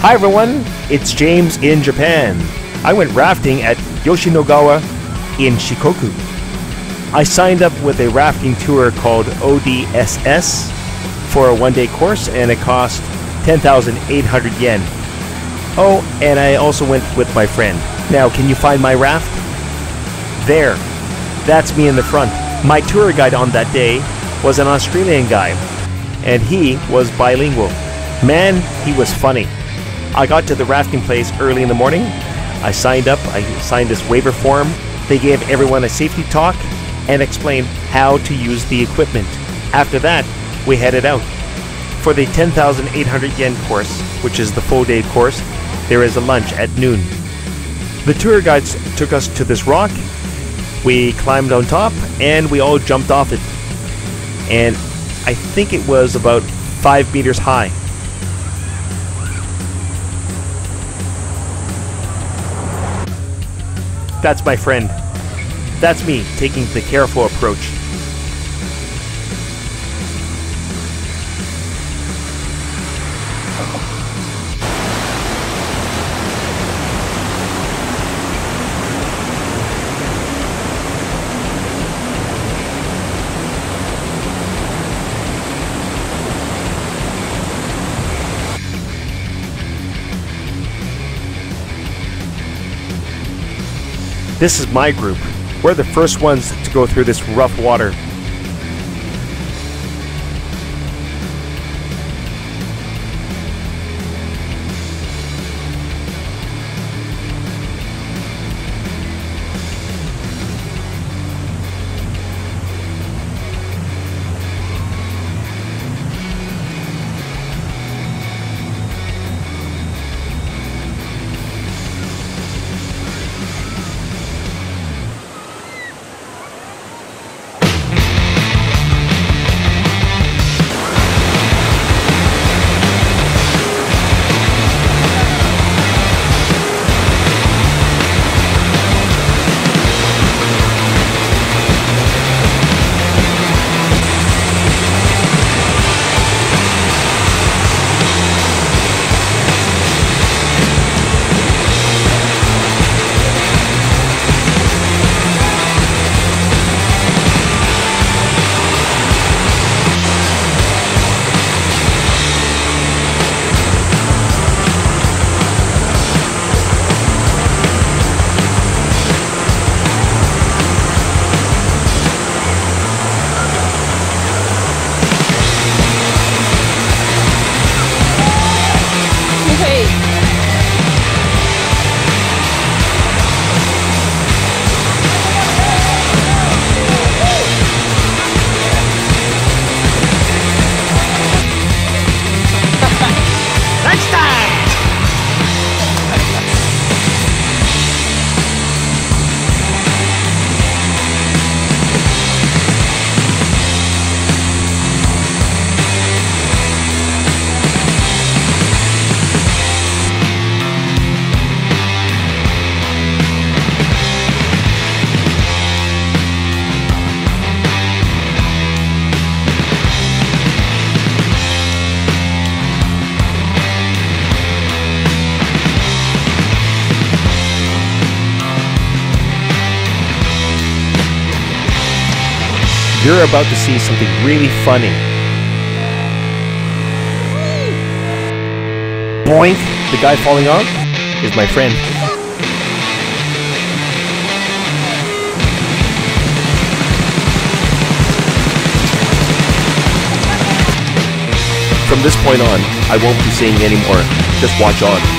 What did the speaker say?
Hi everyone, it's James in Japan. I went rafting at Yoshinogawa in Shikoku. I signed up with a rafting tour called ODSS for a one day course and it cost 10,800 yen. Oh, and I also went with my friend. Now, can you find my raft? There. That's me in the front. My tour guide on that day was an Australian guy, and he was bilingual. Man, he was funny. I got to the rafting place early in the morning. I signed up, I signed this waiver form. They gave everyone a safety talk and explained how to use the equipment. After that, we headed out. For the 10,800 yen course, which is the full day course, there is a lunch at noon. The tour guides took us to this rock. We climbed on top and we all jumped off it. And I think it was about five meters high. That's my friend. That's me taking the careful approach. This is my group. We're the first ones to go through this rough water. Hey. You're about to see something really funny. Boink! The guy falling off is my friend. From this point on, I won't be saying anymore. Just watch on.